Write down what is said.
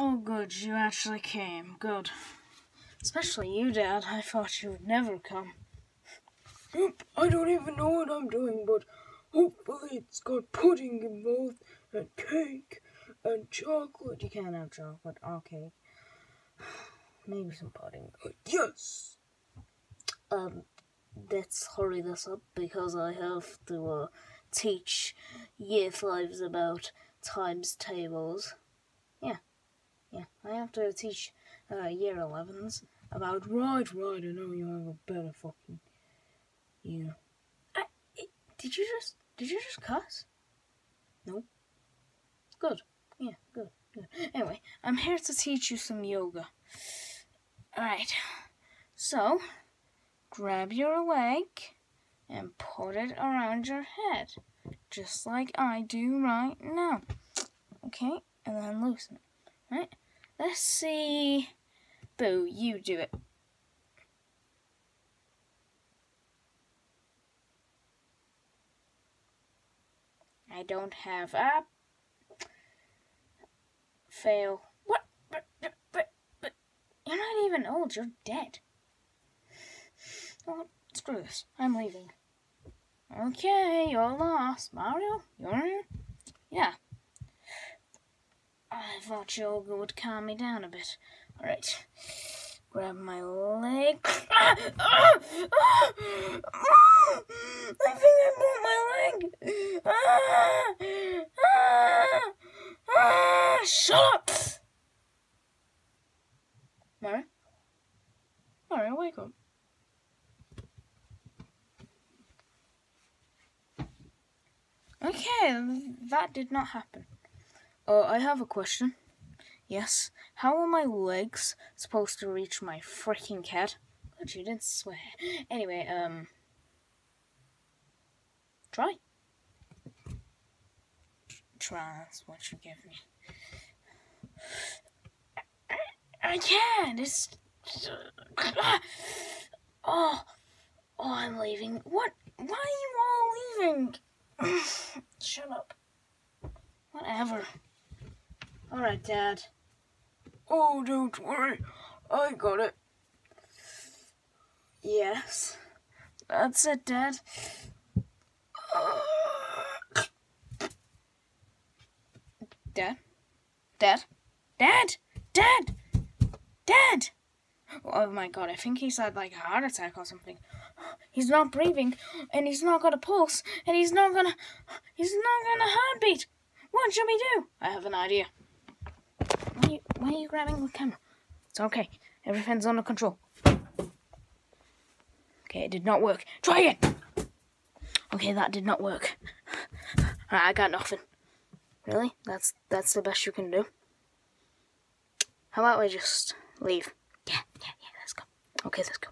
Oh, good, you actually came. Good. Especially you, Dad. I thought you would never come. I don't even know what I'm doing, but hopefully it's got pudding involved and cake and chocolate. You can't have chocolate cake. Maybe some pudding. Uh, yes. Um, let's hurry this up because I have to uh, teach year fives about times tables. Have to teach uh, year 11s about. Right, right, I know you have a better fucking. You. I, it, did you just. Did you just cuss? No. Good. Yeah, good, good. Anyway, I'm here to teach you some yoga. Alright. So, grab your leg and put it around your head. Just like I do right now. Okay? And then loosen it. Right? Let's see. Boo, you do it. I don't have a fail. What? But, but, but, but you're not even old. You're dead. Oh, screw this. I'm leaving. Okay, you're lost. Mario, you're? Yeah. I thought yoga would calm me down a bit. Alright. Grab my leg. I think I broke my leg. Shut up! Mario? Mario, wake up. Okay, that did not happen. Uh, I have a question. Yes, how are my legs supposed to reach my freaking cat? But you didn't swear. Anyway, um, try. Try, that's what you give me. I can't, it's... Oh, oh, I'm leaving. What? Why are you all leaving? Shut up. Whatever. Alright, Dad. Oh, don't worry. I got it. Yes. That's it, Dad. Dad? Dad? Dad? Dad? Dad? Oh my god, I think he's had like a heart attack or something. He's not breathing, and he's not got a pulse, and he's not gonna. He's not gonna heartbeat. What should we do? I have an idea. Why are you, why are you grabbing the camera? It's okay. Everything's under control. Okay, it did not work. Try it! Okay, that did not work. I got nothing. Really? That's that's the best you can do? How about we just leave? Yeah, yeah, yeah, let's go. Okay, let's go.